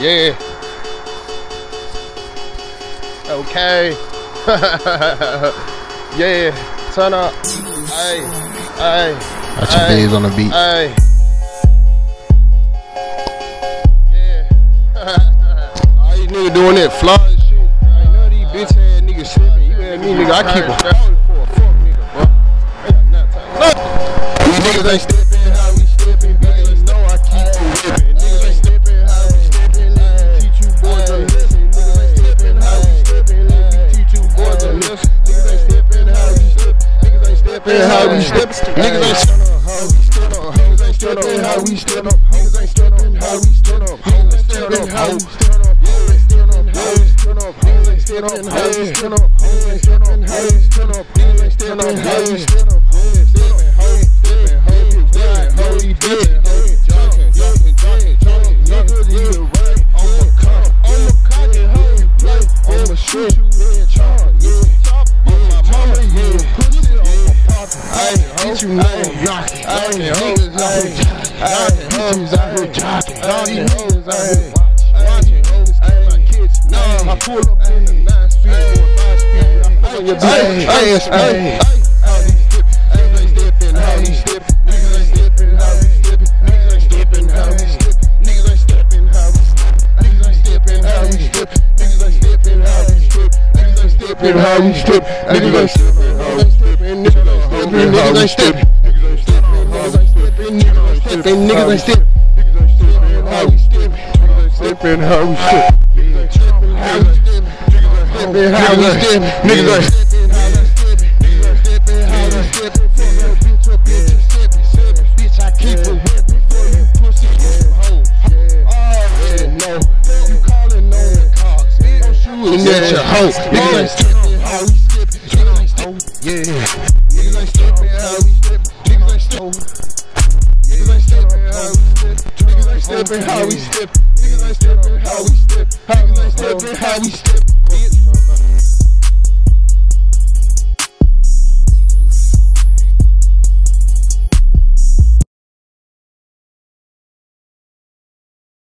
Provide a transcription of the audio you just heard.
Yeah. Okay. yeah. Turn up. Hey. Hey. That's your days on the beat. Hey. Yeah. All these niggas doing that fly shit. None of these bitch ass niggas slipping. You hear me, nigga? I keep a for a fuck nigga, bro. Ain't got nothing. These niggas ain't stepping Niggas ain't still up. Niggas ain't up. We still up, niggas ain't still up. We still up, niggas ain't still up. We still up, niggas ain't still up. We still up, niggas ain't still up. We still up, niggas ain't still up. We still up, niggas ain't still up. We still up, niggas ain't up. Get you know I'm knocking. Ay, niggas out here. Hoes out here jocking. All these hoes out here watching. Hoes kill my kids. I pull up in the nine speed or five speed. I fuck your bitch. These niggas ain't stepping. How these step, niggas ain't stepping. How we stepping, niggas ain't stepping. How we step, niggas ain't stepping. How we step, niggas ain't stepping. How we step, niggas ain't stepping. How we step, niggas ain't stepping. How we step, niggas ain't stepping. Stepping, niggas ain't stepping. Niggas ain't stepping. Niggas ain't stepping. Niggas ain't stepping. Niggas ain't stepping. Niggas ain't stepping. How we stepping. Stepping. How we step. Niggas ain't stepping. How we stepping. Niggas ain't stepping. How we stepping. Niggas ain't stepping. How how we step? niggas ain't steppin', how we step? niggas ain't steppin', how we step?